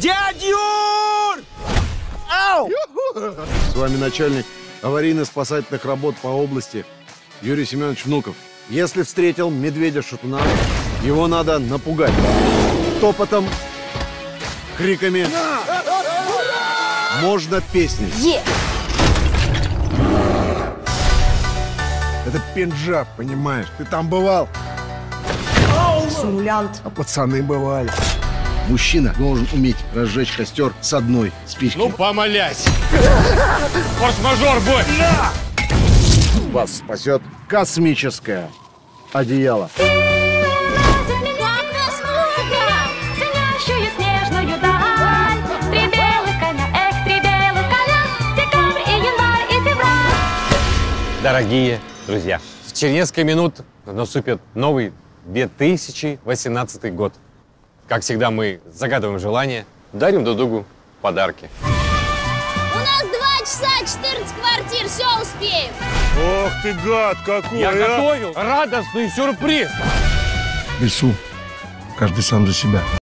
Дядь Юр! Ау! С вами начальник аварийно-спасательных работ по области Юрий Семенович Внуков. Если встретил медведя-шатуна, его надо напугать. Топотом, криками, можно песней. Е! Это Пенджаб, понимаешь? Ты там бывал? Симулянт. А пацаны бывали. Мужчина должен уметь разжечь костер с одной спички. Ну, помолясь. Форс-мажор, бой! Вас спасет космическое одеяло. Дорогие друзья, через несколько минут наступит новый 2018 год. Как всегда, мы загадываем желания, дарим друг другу подарки. У нас два часа 14 квартир, все успеем. Ох ты гад какой, Я а! готовил радостный сюрприз. Лесу каждый сам за себя.